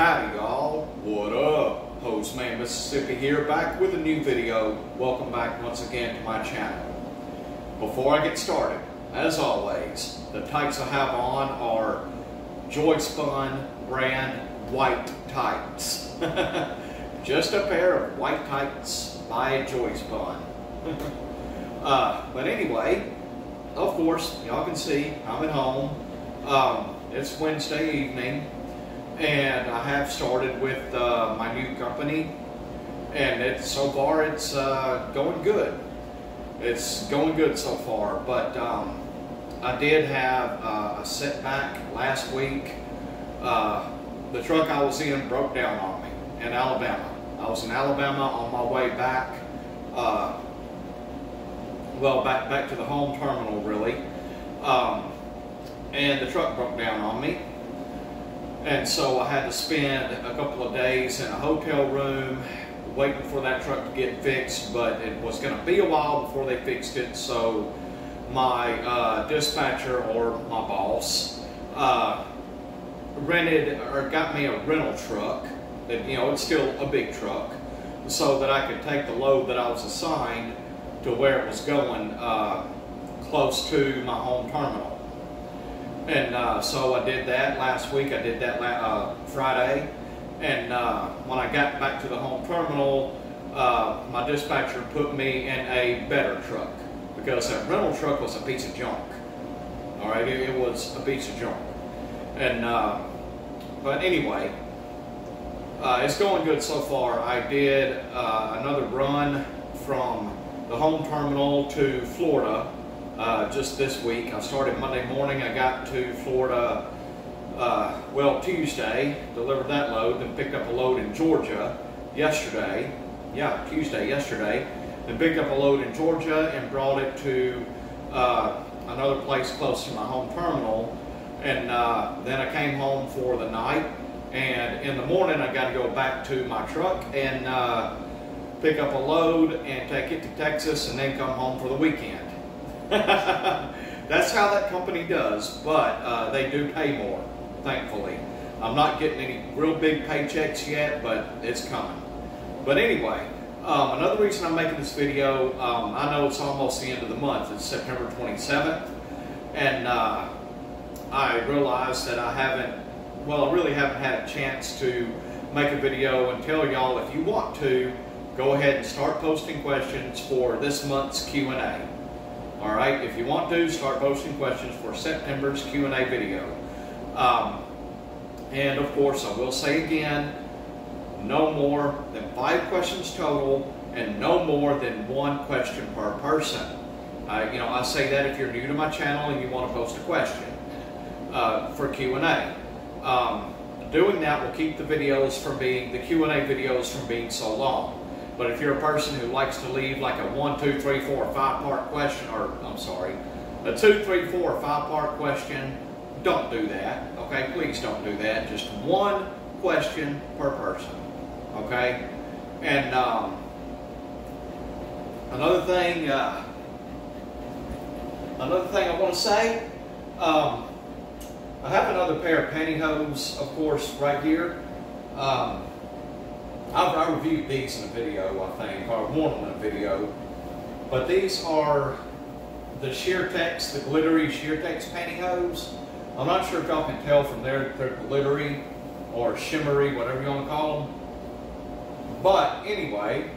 Howdy y'all, what up? Hoseman Mississippi here, back with a new video. Welcome back once again to my channel. Before I get started, as always, the tights I have on are Joyspun brand white tights. Just a pair of white tights by Joyspun. uh, but anyway, of course, y'all can see I'm at home. Um, it's Wednesday evening and I have started with uh, my new company, and it's so far it's uh, going good. It's going good so far, but um, I did have uh, a setback last week. Uh, the truck I was in broke down on me in Alabama. I was in Alabama on my way back, uh, well, back back to the home terminal really, um, and the truck broke down on me and so I had to spend a couple of days in a hotel room waiting for that truck to get fixed, but it was going to be a while before they fixed it. So my uh, dispatcher or my boss uh, rented or got me a rental truck. That you know, it's still a big truck, so that I could take the load that I was assigned to where it was going, uh, close to my home terminal. And uh, so I did that last week. I did that uh, Friday. And uh, when I got back to the home terminal, uh, my dispatcher put me in a better truck because that rental truck was a piece of junk. All right, it, it was a piece of junk. And uh, but anyway, uh, it's going good so far. I did another run from the home terminal to Florida uh, just this week. I started Monday morning. I got to Florida, uh, well, Tuesday, delivered that load, then picked up a load in Georgia yesterday. Yeah, Tuesday, yesterday. Then picked up a load in Georgia and brought it to uh, another place close to my home terminal. And uh, then I came home for the night. And in the morning, I got to go back to my truck and uh, pick up a load and take it to Texas and then come home for the weekend. That's how that company does, but uh, they do pay more, thankfully. I'm not getting any real big paychecks yet, but it's coming. But anyway, um, another reason I'm making this video, um, I know it's almost the end of the month. It's September 27th, and uh, I realized that I haven't, well, I really haven't had a chance to make a video and tell y'all if you want to, go ahead and start posting questions for this month's Q&A. All right, if you want to, start posting questions for September's Q&A video. Um, and of course, I will say again, no more than five questions total and no more than one question per person. Uh, you know, I say that if you're new to my channel and you want to post a question uh, for Q&A. Um, doing that will keep the videos from being, the Q&A videos from being so long. But if you're a person who likes to leave like a one, two, three, four, five part question, or I'm sorry, a two, three, four, five part question, don't do that. Okay, please don't do that. Just one question per person. Okay, and um, another thing, uh, another thing I want to say. Um, I have another pair of pantyhose, of course, right here. Um, I've, I reviewed these in a video, I think, or one in a video. But these are the sheer Sheertex, the glittery sheer Sheertex pantyhose. I'm not sure if y'all can tell from there they're glittery or shimmery, whatever you want to call them. But anyway,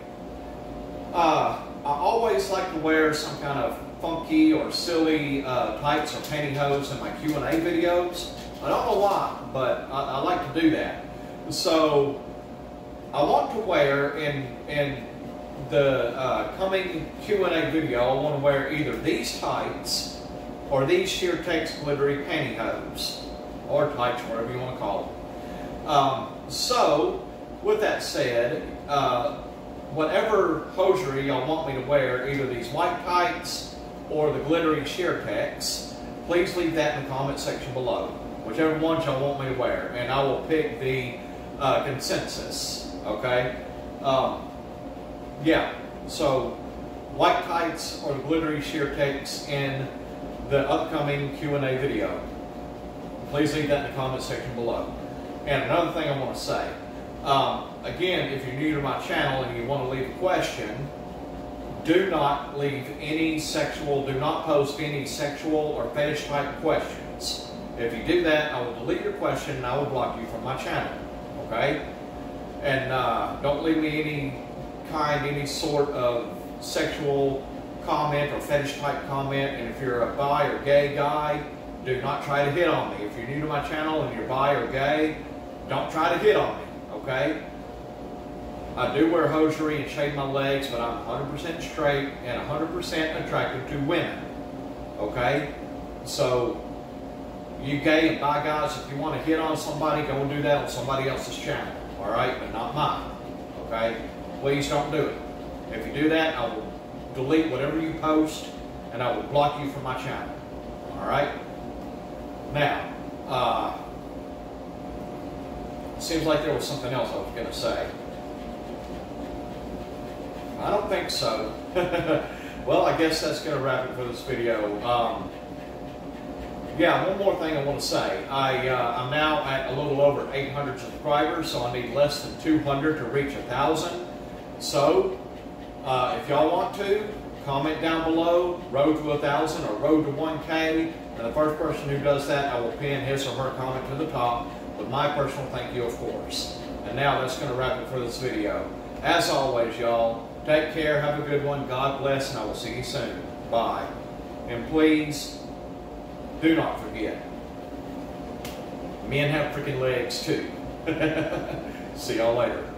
uh, I always like to wear some kind of funky or silly uh, tights or pantyhose in my Q&A videos. I don't know why, but I, I like to do that. So I want to wear in in the uh, coming Q&A video, I want to wear either these tights or these Sheertex glittery pantyhose or tights, whatever you want to call them. Um, so, with that said, uh, whatever hosiery y'all want me to wear, either these white tights or the glittery Sheertex, please leave that in the comment section below. Whichever ones y'all want me to wear, and I will pick the uh, consensus. Okay? Um, yeah, so white tights or glittery Sheertex in the upcoming Q&A video. Please leave that in the comment section below. And another thing I want to say, um, again, if you're new to my channel and you want to leave a question, do not leave any sexual, do not post any sexual or fetish type questions. If you do that, I will delete your question and I will block you from my channel. Okay? And uh, don't leave me any kind, any sort of sexual comment or fetish type comment. And if you're a bi or gay guy, do not try to hit on me. If you're new to my channel and you're bi or gay, don't try to hit on me. Okay? I do wear hosiery and shave my legs, but I'm 100% straight and 100% attracted to women. Okay? So, you and bi guys, if you want to hit on somebody, go and do that on somebody else's channel. Alright? But not mine. Okay? Please don't do it. If you do that, I will delete whatever you post and I will block you from my channel. Alright? Now, uh, seems like there was something else I was going to say. I don't think so. well, I guess that's going to wrap it for this video. Um, yeah, one more thing I want to say. I, uh, I'm now at a little over 800 subscribers, so I need less than 200 to reach 1,000. So, uh, if y'all want to, comment down below, road to 1,000 or road to 1K. And the first person who does that, I will pin his or her comment to the top with my personal thank you, of course. And now that's going to wrap it for this video. As always, y'all, Take care. Have a good one. God bless, and I will see you soon. Bye. And please, do not forget, men have freaking legs too. see y'all later.